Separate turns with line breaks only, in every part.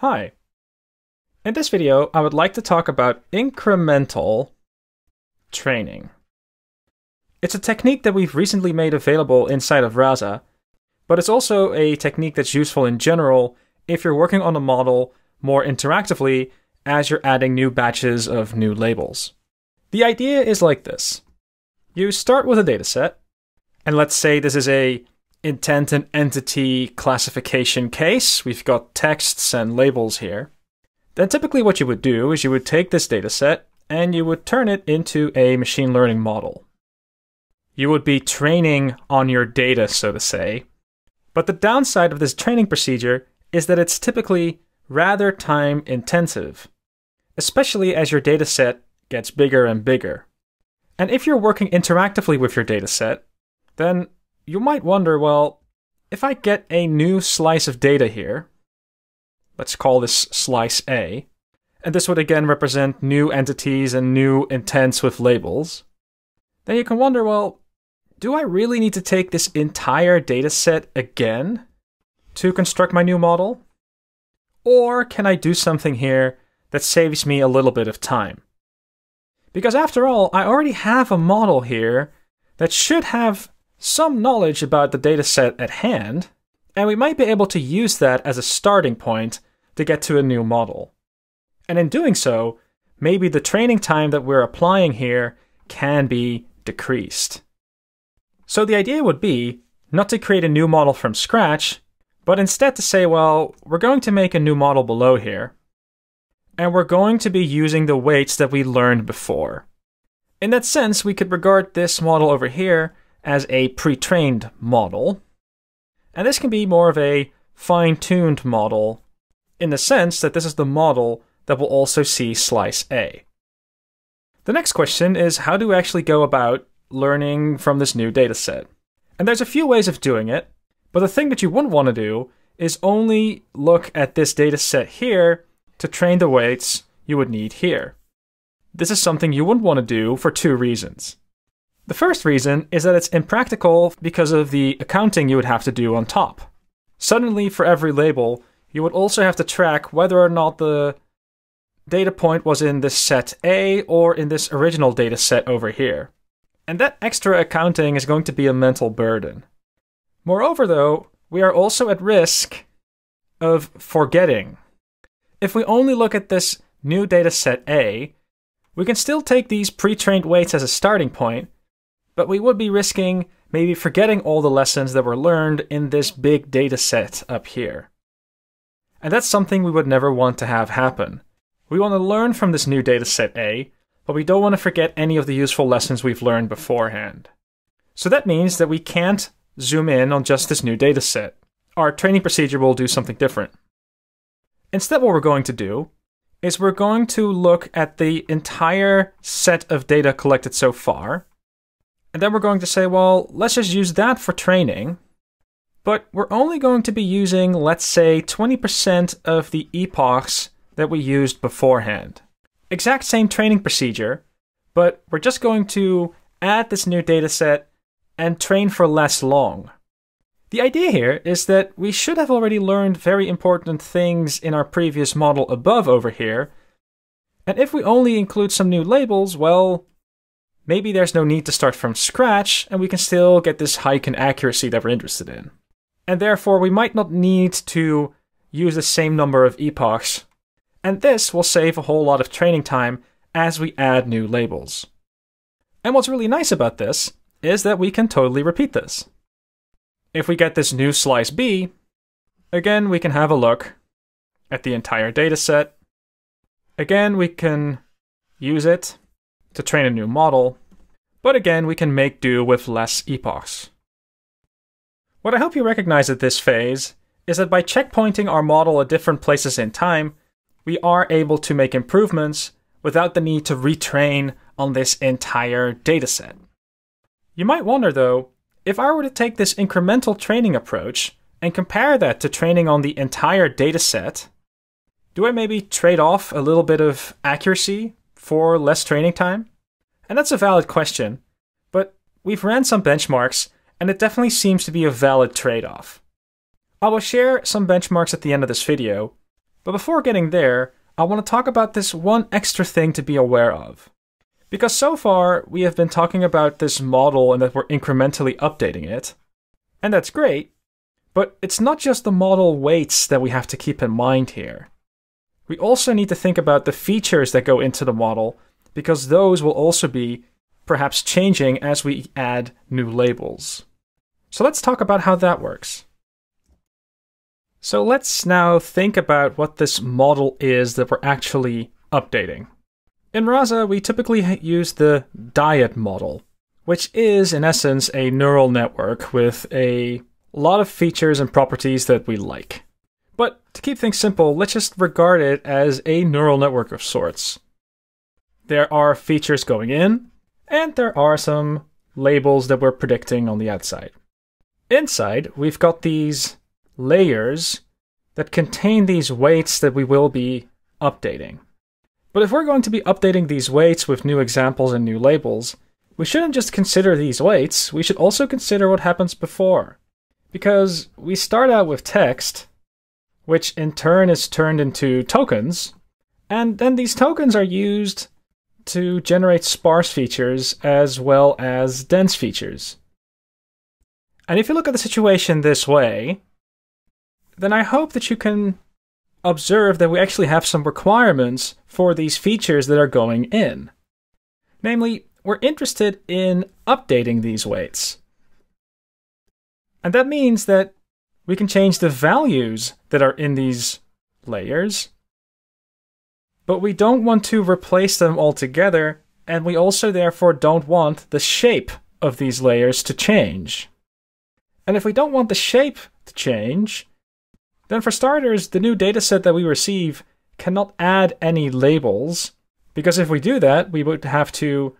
Hi. In this video, I would like to talk about incremental training. It's a technique that we've recently made available inside of Rasa, but it's also a technique that's useful in general if you're working on a model more interactively as you're adding new batches of new labels. The idea is like this. You start with a dataset, and let's say this is a intent and entity classification case. We've got texts and labels here. Then typically what you would do is you would take this dataset and you would turn it into a machine learning model. You would be training on your data, so to say. But the downside of this training procedure is that it's typically rather time intensive, especially as your dataset gets bigger and bigger. And if you're working interactively with your dataset, then you might wonder well, if I get a new slice of data here, let's call this slice A, and this would again represent new entities and new intents with labels, then you can wonder well, do I really need to take this entire dataset again to construct my new model? Or can I do something here that saves me a little bit of time? Because after all, I already have a model here that should have some knowledge about the dataset at hand, and we might be able to use that as a starting point to get to a new model. And in doing so, maybe the training time that we're applying here can be decreased. So the idea would be not to create a new model from scratch, but instead to say, well, we're going to make a new model below here, and we're going to be using the weights that we learned before. In that sense, we could regard this model over here as a pre trained model. And this can be more of a fine tuned model in the sense that this is the model that will also see slice A. The next question is how do we actually go about learning from this new dataset? And there's a few ways of doing it, but the thing that you wouldn't want to do is only look at this dataset here to train the weights you would need here. This is something you wouldn't want to do for two reasons. The first reason is that it's impractical because of the accounting you would have to do on top. Suddenly, for every label, you would also have to track whether or not the data point was in this set A or in this original data set over here. And that extra accounting is going to be a mental burden. Moreover, though, we are also at risk of forgetting. If we only look at this new data set A, we can still take these pre trained weights as a starting point, but we would be risking maybe forgetting all the lessons that were learned in this big data set up here. And that's something we would never want to have happen. We want to learn from this new data set A, but we don't want to forget any of the useful lessons we've learned beforehand. So that means that we can't zoom in on just this new data set. Our training procedure will do something different. Instead, what we're going to do is we're going to look at the entire set of data collected so far and then we're going to say, well, let's just use that for training. But we're only going to be using, let's say, 20% of the epochs that we used beforehand. Exact same training procedure, but we're just going to add this new dataset and train for less long. The idea here is that we should have already learned very important things in our previous model above over here, and if we only include some new labels, well, maybe there's no need to start from scratch and we can still get this hike in accuracy that we're interested in. And therefore, we might not need to use the same number of epochs. And this will save a whole lot of training time as we add new labels. And what's really nice about this is that we can totally repeat this. If we get this new slice B, again, we can have a look at the entire dataset. Again, we can use it to train a new model, but again, we can make do with less epochs. What I hope you recognize at this phase is that by checkpointing our model at different places in time, we are able to make improvements without the need to retrain on this entire dataset. You might wonder though, if I were to take this incremental training approach and compare that to training on the entire dataset, do I maybe trade off a little bit of accuracy for less training time? And that's a valid question, but we've ran some benchmarks, and it definitely seems to be a valid trade off. I will share some benchmarks at the end of this video, But before getting there, I want to talk about this one extra thing to be aware of. Because so far, we have been talking about this model and that we're incrementally updating it. And that's great, but it's not just the model weights that we have to keep in mind here. We also need to think about the features that go into the model, because those will also be perhaps changing as we add new labels. So let's talk about how that works. So let's now think about what this model is that we're actually updating. In Rasa, we typically use the DIET model, which is in essence a neural network with a lot of features and properties that we like. But to keep things simple, let's just regard it as a neural network of sorts. There are features going in, and there are some labels that we're predicting on the outside. Inside, we've got these layers that contain these weights that we will be updating. But if we're going to be updating these weights with new examples and new labels, we shouldn't just consider these weights, we should also consider what happens before. Because we start out with text, which in turn is turned into tokens, and then these tokens are used to generate sparse features as well as dense features. And if you look at the situation this way, then I hope that you can observe that we actually have some requirements for these features that are going in. Namely, we're interested in updating these weights. And that means that we can change the values that are in these layers, but we don't want to replace them altogether, and we also therefore don't want the shape of these layers to change. And if we don't want the shape to change, then for starters, the new dataset that we receive cannot add any labels, because if we do that, we would have to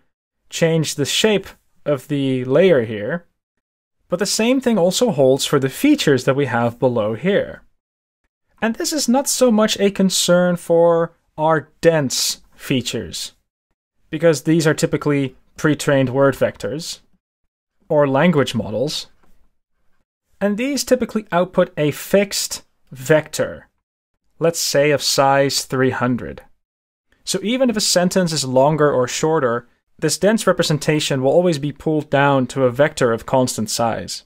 change the shape of the layer here. But the same thing also holds for the features that we have below here. And this is not so much a concern for our dense features, because these are typically pre-trained word vectors or language models. And these typically output a fixed vector, let's say of size 300. So even if a sentence is longer or shorter, this dense representation will always be pulled down to a vector of constant size.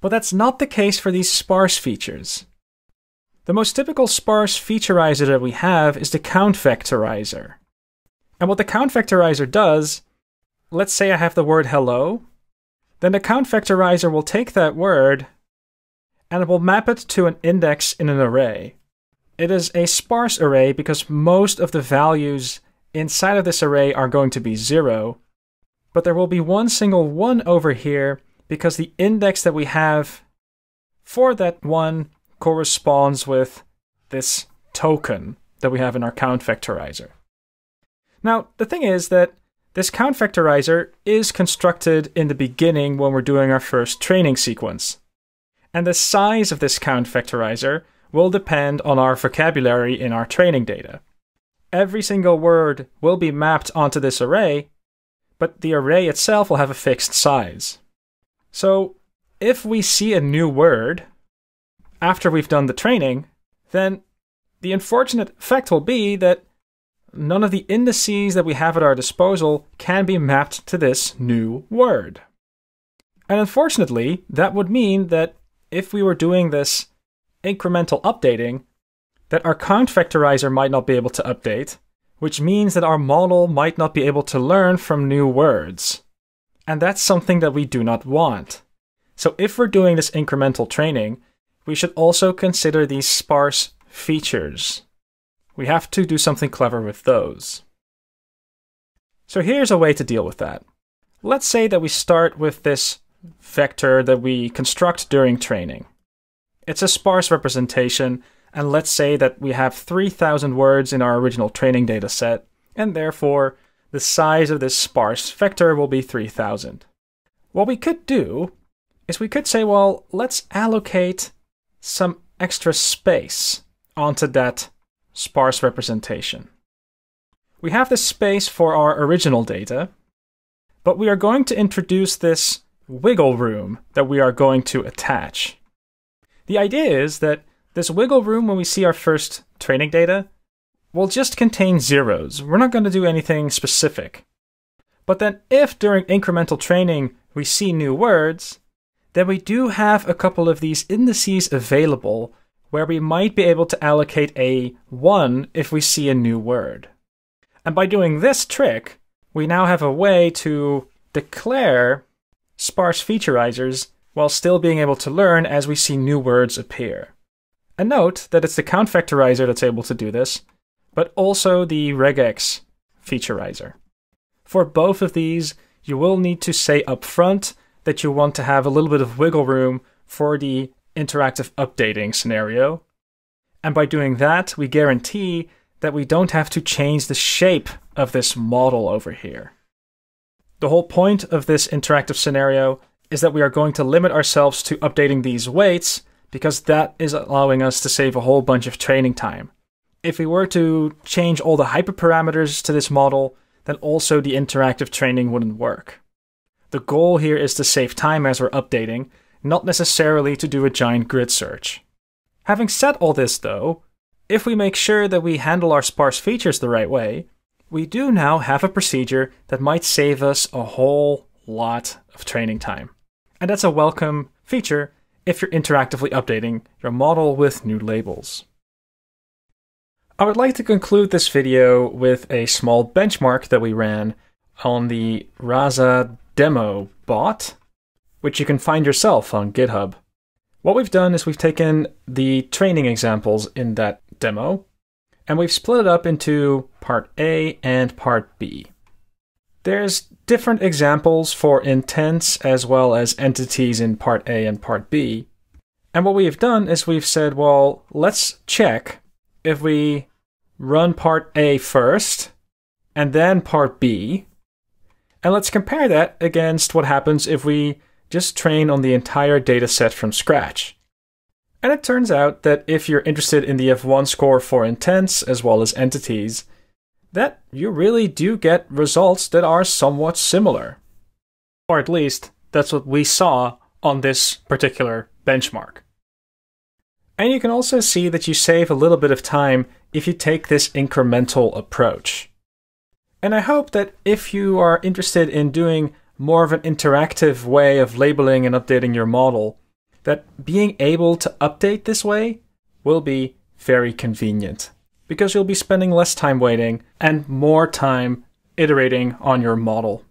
But that's not the case for these sparse features. The most typical sparse featurizer that we have is the count vectorizer. And what the count vectorizer does, let's say I have the word hello, then the count vectorizer will take that word and it will map it to an index in an array. It is a sparse array because most of the values inside of this array are going to be zero, but there will be one single one over here because the index that we have for that one corresponds with this token that we have in our count vectorizer. Now, the thing is that this count vectorizer is constructed in the beginning when we're doing our first training sequence and the size of this count vectorizer will depend on our vocabulary in our training data. Every single word will be mapped onto this array, but the array itself will have a fixed size. So, if we see a new word after we've done the training, then the unfortunate effect will be that none of the indices that we have at our disposal can be mapped to this new word. And unfortunately, that would mean that if we were doing this incremental updating, that our count vectorizer might not be able to update, which means that our model might not be able to learn from new words. And that's something that we do not want. So if we're doing this incremental training, we should also consider these sparse features. We have to do something clever with those. So here's a way to deal with that. Let's say that we start with this vector that we construct during training. It's a sparse representation, and let's say that we have 3,000 words in our original training data set, and therefore the size of this sparse vector will be 3,000. What we could do is we could say, well, let's allocate some extra space onto that sparse representation. We have this space for our original data, but we are going to introduce this wiggle room that we are going to attach. The idea is that this wiggle room, when we see our first training data will just contain zeros. We're not going to do anything specific. But then, if during incremental training we see new words, then we do have a couple of these indices available where we might be able to allocate a 1 if we see a new word. And by doing this trick, we now have a way to declare sparse featurizers while still being able to learn as we see new words appear. And note that it's the count vectorizer that's able to do this, but also the regex featurizer. For both of these, you will need to say upfront that you want to have a little bit of wiggle room for the interactive updating scenario. And by doing that, we guarantee that we don't have to change the shape of this model over here. The whole point of this interactive scenario is that we are going to limit ourselves to updating these weights because that is allowing us to save a whole bunch of training time. If we were to change all the hyperparameters to this model, then also the interactive training wouldn't work. The goal here is to save time as we're updating, not necessarily to do a giant grid search. Having said all this though, if we make sure that we handle our sparse features the right way, we do now have a procedure that might save us a whole lot of training time. And that's a welcome feature if you're interactively updating your model with new labels. I would like to conclude this video with a small benchmark that we ran on the Rasa demo bot, which you can find yourself on GitHub. What we've done is we've taken the training examples in that demo, and we've split it up into part A and part B. There's different examples for intents as well as entities in part A and part B. And what we've done is we've said, well, let's check if we run part A first and then part B, and let's compare that against what happens if we just train on the entire data set from scratch. And it turns out that if you're interested in the F1 score for intents as well as entities, that you really do get results that are somewhat similar. Or at least, that's what we saw on this particular benchmark. And you can also see that you save a little bit of time if you take this incremental approach. And I hope that if you are interested in doing more of an interactive way of labeling and updating your model, that being able to update this way will be very convenient because you'll be spending less time waiting and more time iterating on your model.